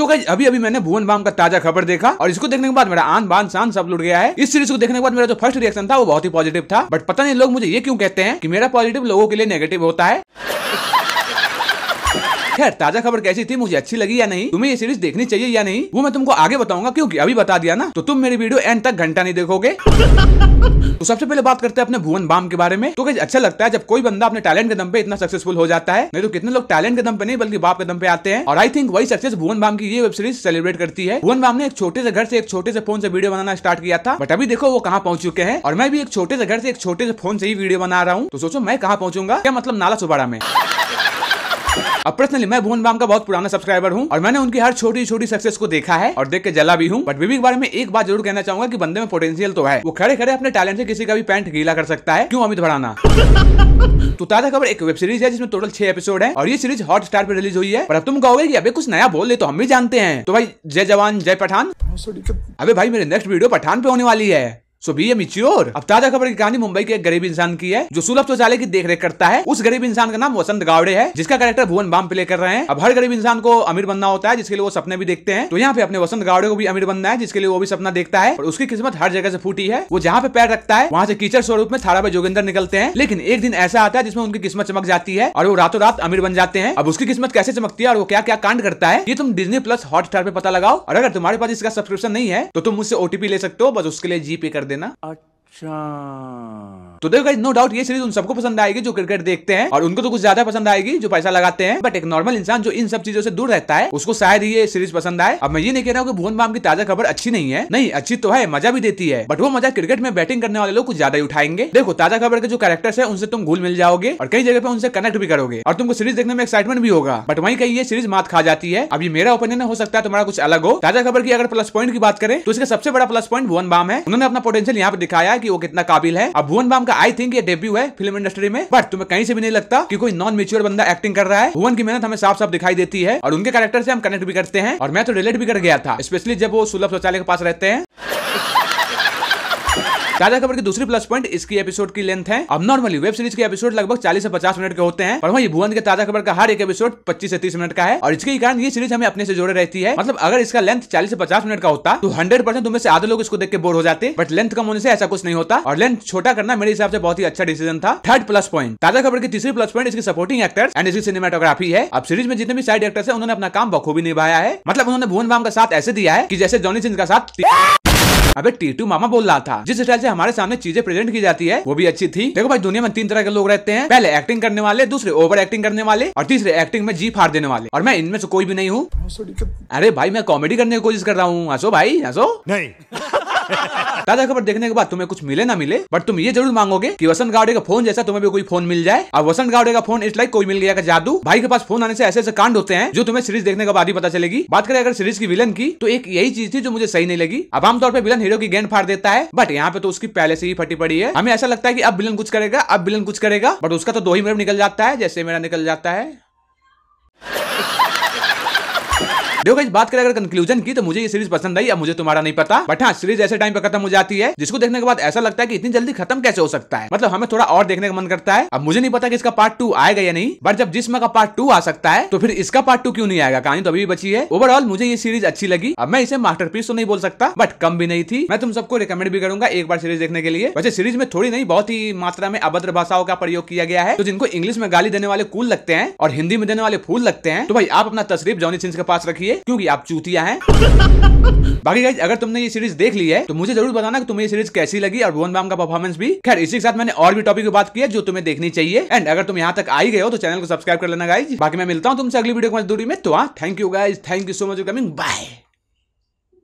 तो गाइज़ अभी अभी मैंने भुवन बाम का ताज़ा खबर देखा और इसको देखने के बाद मेरा आन बान शान सब लुट गया है। इस सीरीज़ को देखने के बाद मेरा जो फ़र्स्ट रिएक्शन था वो बहुत ही पॉजिटिव था। बट पता नहीं लोग मुझे ये क्यों कहते हैं कि मेरा पॉजिटिव लोगों के लिए नेगेटिव होता है? खैर ताज़ा खबर कैसी थी मुझे अच्छी लगी या नहीं? तुम्हें ये सीरीज़ देखनी चाहिए या नहीं? वो मैं तुमको आगे बताऊँगा क्योंकि अभी बता दिया ना? तो तुम मेरी वीडियो एंड तक घंटा नहीं देखोगे? तो सबसे पहले बात करते हैं अपने भुवन बाम के बारे में। तो कैसे अच्छा लगता है जब कोई बंदा अपने टैलेंट के दम पे इतना सक्सेसफुल हो जाता है? नहीं तो कितने लोग टैलेंट के दम पे नहीं बल्कि बाप के दम पे आते हैं। और आई थिंक वही सक्सेस भुवन बाम की ये वेब सीरीज़ सेलिब्रेट करती है। भुवन बाम ने एक छोटे से घर से एक छोटे से फ़ोन से वीडियो बनाना स्टार्ट किया था। बट अभी देखो वो कहाँ पहुँच चुके हैं। और मैं भी एक छोटे से घर से एक छोटे से फ़ोन से ही वीडियो बना रहा हूँ। तो सोचो मैं कहाँ पहुंचूँगा? क्या मतलब नाला सुबाड़ा में? अब पर्सनली मैं भुवन बाम का बहुत पुराना सब्सक्राइबर हूँ और मैंने उनकी हर छोटी छोटी सक्सेस को देखा है और देख के जला भी हूँ। बट बीबी के बारे में एक बात ज़रूर कहना चाहूँगा कि बंदे में पोटेंशियल तो है। वो खड़े खड़े अपने टैलेंट से किसी का भी पैंट गीला कर सकता है। क्यों अमित भराना तो ताज़ा खबर एक वेब सीरीज़ है जिसमें टोटल छह एपिसोड है और ये सीरीज़ हॉट स्टार पर रिलीज़ हुई है। पर अब तुम कहोगे कि अबे कुछ नया बोल ले तो हम भी जानते हैं। तो भाई जय जवान जय पठान। अबे भाई मेरे नेक्स्ट वीडियो पठान पे होने वाली है। सो बी मिच्योर अब ताज़ा खबर की कहानी मुंबई के एक गरीब इंसान की है, जो सुलभ शौचालय की देखरेख करता है। उस गरीब इंसान का नाम वसंत गावड़े है, जिसका कैरेक्टर भुवन बाम प्ले कर रहे हैं। अब हर गरीब इंसान को अमीर बनना होता है, जिसके लिए वो सपने भी देखते हैं। तो यहाँ पे अपने वसंत गावड़े को भी अमीर बनना है, जिसके लिए वो भी सपना देखता है। और उसकी किस्मत हर जगह से फूटी है। वो जहाँ पे पैर रखता है, वहाँ से कीचड़ स्वरूप में थारा पे जोगिंदर निकलते हैं। लेकिन एक दिन ऐसा आता है, जिसमें उनकी किस्मत चमक जाती है और वो रातों रात अमीर बन जाते हैं। अब उसकी किस्मत कैसे चमकती है और वो क्या क्या कांड करता है, ये तुम डिजनी प्लस हॉट स्टार पे पता लगाओ। और अगर तुम्हारे पास इसका सब्सक्रिप्शन नहीं है तो तुम मुझसे ओटीपी ले सकते हो, बस उसके लिए जीपे कर देना। अच्छा तो देखो नो डाउट ये सीरीज़ उन सबको पसंद आएगी जो क्रिकेट देखते हैं और उनको तो कुछ ज़्यादा पसंद आएगी जो पैसा लगाते हैं। बट एक नॉर्मल इंसान जो इन सब चीज़ों से दूर रहता है, उसको शायद ये सीरीज़ पसंद आए। अब मैं ये नहीं कह रहा हूँ कि भुवन बाम की ताज़ा खबर अच्छी नहीं है। नहीं, अच्छी तो है, मज़ा भी देती है। बट वो मज़ा क्रिकेट में बैटिंग करने वाले लोग कुछ ज़्यादा ही उठाएँगे। देखो, ताज़ा खबर के जो कैरेक्टर्स है, उनसे तुम घुल मिल जाओगे और कई जगह पे उनसे कनेक्ट भी करोगे और तुमको सीरीज़ देखने में एक्साइटमेंट भी होगा। बट वहीं कहीं ये सीरीज़ मात खा जाती है। अभी मेरा ओपिनियन हो सकता है तुम्हारा कुछ अलग हो। ताज़ा खबर की अगर प्लस पॉइंट की बात करें तो इसका सबसे बड़ा प्लस पॉइंट भुवन बाम है। उन्होंने अपना पोटेंशियल यहाँ पे दिखाया कि वो कितना काबिल है। अब भुवन बाम का आई थिंक ये डेब्यू है फ़िल्म इंडस्ट्री में। बट तुम्हें कहीं से भी नहीं लगता कि कोई नॉन मेच्योर बंदा एक्टिंग कर रहा है। भुवन की मेहनत हमें साफ़ साफ़ दिखाई देती है और उनके कैरेक्टर से हम कनेक्ट भी करते हैं। और मैं तो रिलेट भी कर गया था स्पेशली जब वो सुलभ शौचालय के पास रहते हैं। ताज़ा खबर की दूसरी प्लस पॉइंट इसकी एपिसोड की लेंथ है। अब नॉर्मली वेब सीरीज़ के एपिसोड लगभग 40 से 50 मिनट के होते हैं, पर वही भुवन के ताज़ा खबर का हर एक एपिसोड 25 से 30 मिनट का है, और इसके कारण ये सीरीज़ हमें अपने से जोड़े रहती है। मतलब अगर इसका लेंथ 40 से 50 मिनट का होता तो 100 परसेंट तुम्हें से आधे लोग इसको देख के बोर हो जाते बट लेंथ कम होने से ऐसा कुछ नहीं होता, और लेंथ छोटा करना मेरे हिसाब से बहुत ही अच्छा डिसीज़न था। थर्ड प्लस पॉइंट ताज़ा खबर की तीसरी प्लस पॉइंट इसकी सपोर्टिंग एक्टर्स एंड इसकी सिनेमाटोग्राफी है। अब सीरीज़ में जितने भी साइड एक्टर्स है, उन्होंने अपना काम बखूबी निभाया है। मतलब उन्होंने भुवन बाम का साथ ऐसे दिया है कि जैसे जॉनी सिंह का साथ अबे टीटू मामा बोल रहा था। जिस स्टाइल से हमारे सामने चीज़ें प्रेजेंट की जाती है वो भी अच्छी थी। देखो भाई दुनिया में तीन तरह के लोग रहते हैं। पहले एक्टिंग करने वाले दूसरे ओवर एक्टिंग करने वाले और तीसरे एक्टिंग में जी फार देने वाले। और मैं इनमें से कोई भी नहीं हूँ। अरे भाई मैं कॉमेडी करने की कोशिश कर रहा हूँ। हसो भाई हंसो। नहीं। ताज़ा खबर देखने के बाद तुम्हें कुछ मिले ना मिले बट तुम ये ज़रूर मांगोगे कि वसंत गावड़े का फ़ोन जैसा तुम्हें भी कोई फ़ोन मिल जाए। अब वसंत गावड़े का फ़ोन इस लाइक कोई मिल गया का जादू? भाई के पास फ़ोन आने से ऐसे ऐसे कांड होते हैं, जो तुम्हें सीरीज़ देखने के बाद ही पता चलेगी। बात करें अगर सीरीज़ की विलन की तो एक यही चीज़ थी जो मुझे सही नहीं लगी। अब आमतौर पर विलन हीरो की गेंद फाड़ देता है बट यहाँ पे तो उसकी पहले से ही फटी पड़ी है। हमें ऐसा लगता है कि अब विलन कुछ करेगा, अब विलन कुछ करेगा बट उसका तो दो ही मिनट निकल जाता है, जैसे मेरा निकल जाता है। देखो इस बात करें अगर कंक्लूजन की तो मुझे ये सीरीज़ पसंद आई, अब मुझे तुम्हारा नहीं पता। बट हाँ सीरीज़ ऐसे टाइम पर खत्म हो जाती है, जिसको देखने के बाद ऐसा लगता है कि इतनी जल्दी खत्म कैसे हो सकता है? मतलब हमें थोड़ा और देखने का मन करता है। अब मुझे नहीं पता कि इसका पार्ट टू आएगा या नहीं बट जब जिसम का पार्ट टू आ सकता है तो फिर इसका पार्ट टू क्यों नहीं आएगा? कहानी तो अभी भी बची है। ओवरऑल मुझे ये सीरीज़ अच्छी लगी। अब मैं इसे मास्टरपीस तो नहीं बोल सकता बट कम भी नहीं थी। मैं तुम सबको रिकमेंड भी करूँगा एक बार सीरीज़ देखने के लिए। वैसे सीरीज़ में थोड़ी नहीं, बहुत ही मात्रा में अभद्र भाषाओं का प्रयोग किया गया है तो जिनको इंग्लिश में गाली देने वाले कूल लगते हैं, और हिंदी में देने वाले फूल लगते हैं तो भाई आप अपना तस्रीफ जॉनी सिंह के पास रखिए। क्योंकि आप चूतिया हैं। बाकी गाइज़ अगर तुमने ये सीरीज़ देख ली है तो मुझे ज़रूर बताना कि तुम्हें ये सीरीज़ कैसी लगी और भुवन बाम का परफॉर्मेंस भी। खैर इसी के साथ मैंने और भी टॉपिक की बात की है जो तुम्हें देखनी चाहिए। एंड अगर तुम यहाँ तक आई गए हो तो चैनल को सब्सक्राइब कर लेना गाइज़ बाकी मैं मिलता हूँ तुमसे अगली वीडियो को मजदूरी में। तो thank you guys thank you so much coming bye